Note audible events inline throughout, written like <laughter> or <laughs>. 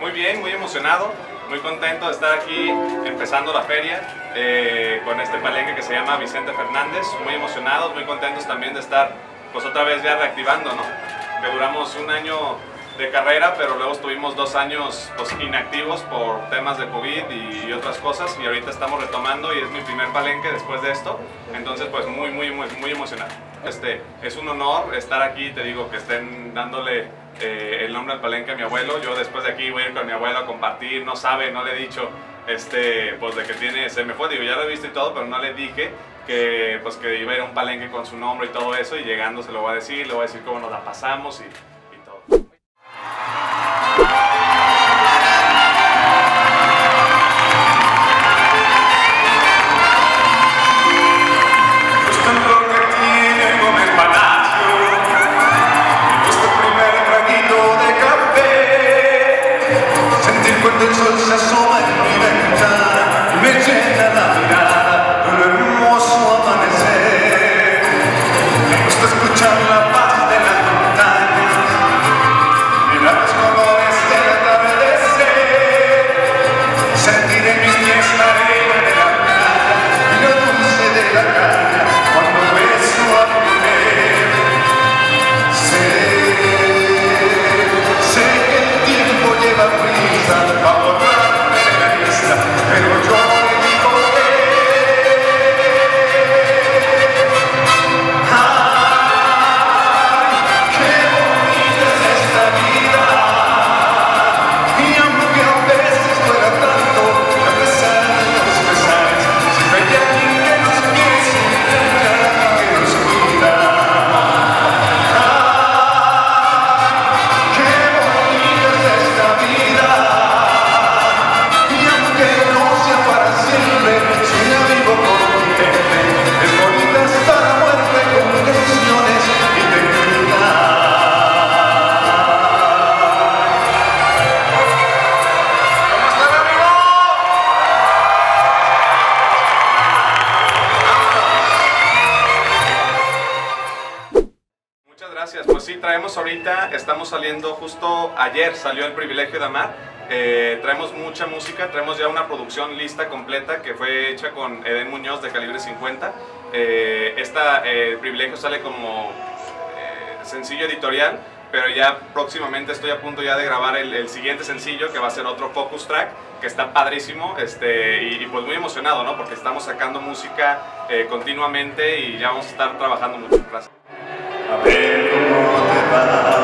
Muy bien, muy emocionado, muy contento de estar aquí empezando la feria eh, con este palenque que se llama Vicente Fernández. Muy emocionados, muy contentos también de estar pues otra vez ya reactivando, ¿no? Que duramos un año de carrera, pero luego estuvimos dos años pues, inactivos por temas de COVID y, otras cosas y ahorita estamos retomando y es mi primer palenque después de esto, entonces pues muy, muy, muy, muy emocionado. Este, es un honor estar aquí, te digo, que estén dándole eh, el nombre al palenque a mi abuelo. Yo después de aquí voy a ir con mi abuelo a compartir, no sabe, no le he dicho, este, pues de que tiene, se me fue, digo, ya lo he visto y todo, pero no le dije que, pues que iba a ir a un palenque con su nombre y todo eso y llegando se lo voy a decir, le voy a decir cómo nos la pasamos y, y todo. Cuando el sol se asoma en mi ventana me llena la sí, traemos ahorita, estamos saliendo justo ayer, salió el privilegio de amar. Eh, traemos mucha música, traemos ya una producción lista completa que fue hecha con Eden Muñoz de calibre 50. Eh, esta, eh, privilegio sale como eh, sencillo editorial, pero ya próximamente estoy a punto ya de grabar el, el siguiente sencillo que va a ser otro focus track que está padrísimo este, y, y pues muy emocionado, ¿no? Porque estamos sacando música eh, continuamente y ya vamos a estar trabajando mucho. Gracias. A <laughs>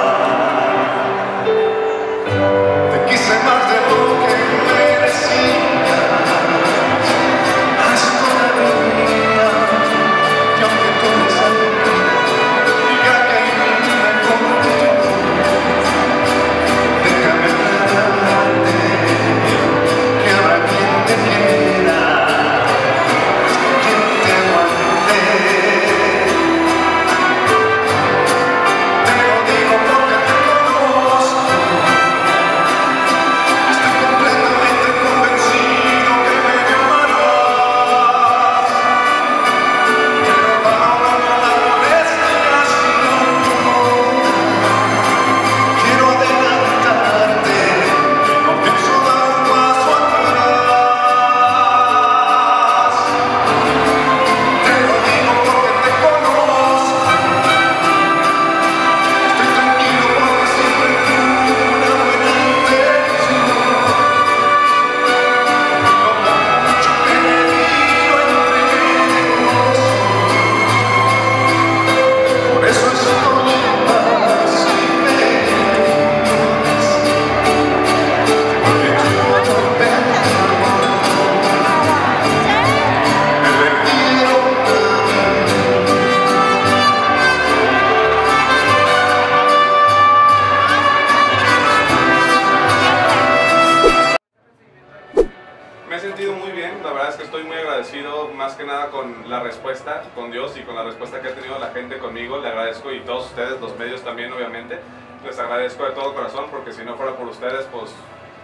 respuesta que ha tenido la gente conmigo, le agradezco y todos ustedes, los medios también obviamente, les agradezco de todo corazón porque si no fuera por ustedes, pues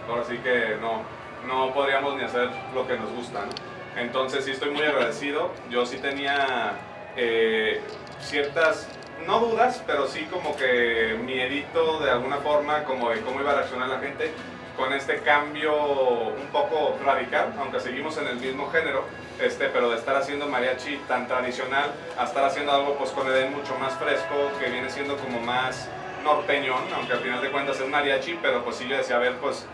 ahora sí que no, no podríamos ni hacer lo que nos gusta. ¿no? Entonces sí estoy muy <laughs> agradecido, yo sí tenía eh, ciertas, no dudas, pero sí como que miedito de alguna forma, como de cómo iba a reaccionar la gente con este cambio un poco radical, aunque seguimos en el mismo género, este, pero de estar haciendo mariachi tan tradicional a estar haciendo algo pues con Edén mucho más fresco, que viene siendo como más norteñón, aunque al final de cuentas es mariachi, pero pues sí yo decía, a ver, pues,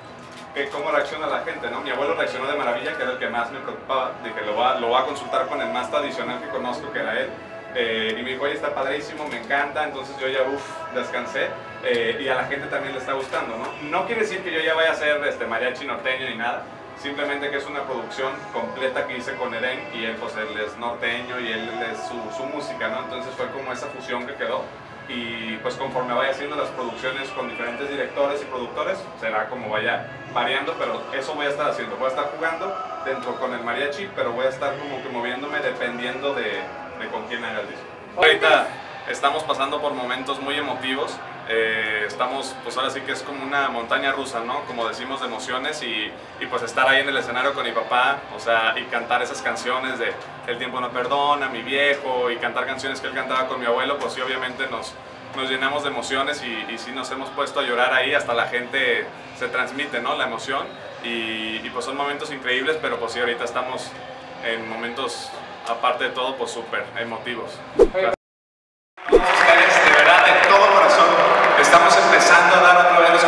que cómo reacciona la gente, ¿no? Mi abuelo reaccionó de maravilla, que era el que más me preocupaba, dije, lo voy a, lo voy a consultar con el más tradicional que conozco, que era él, eh, y me dijo, oye, está padrísimo, me encanta, entonces yo ya, uff, descansé, eh, y a la gente también le está gustando, ¿no? No quiere decir que yo ya vaya a hacer este, mariachi norteño ni nada, simplemente que es una producción completa que hice con Eden y él pues él es norteño y él es su, su música, ¿no? Entonces fue como esa fusión que quedó y pues conforme vaya haciendo las producciones con diferentes directores y productores, será como vaya variando, pero eso voy a estar haciendo, voy a estar jugando dentro con el mariachi, pero voy a estar como que moviéndome dependiendo de, de con quién haga el disco. Ahorita estamos pasando por momentos muy emotivos, eh, estamos, pues ahora sí que es como una montaña rusa, ¿no? Como decimos, de emociones y, y, pues estar ahí en el escenario con mi papá, o sea, y cantar esas canciones de El tiempo no perdona, mi viejo, y cantar canciones que él cantaba con mi abuelo, pues sí, obviamente nos, nos llenamos de emociones y, y sí nos hemos puesto a llorar ahí, hasta la gente se transmite, ¿no? La emoción y, y pues son momentos increíbles, pero pues sí, ahorita estamos en momentos, aparte de todo, pues súper emotivos. estamos empezando a dar otra vez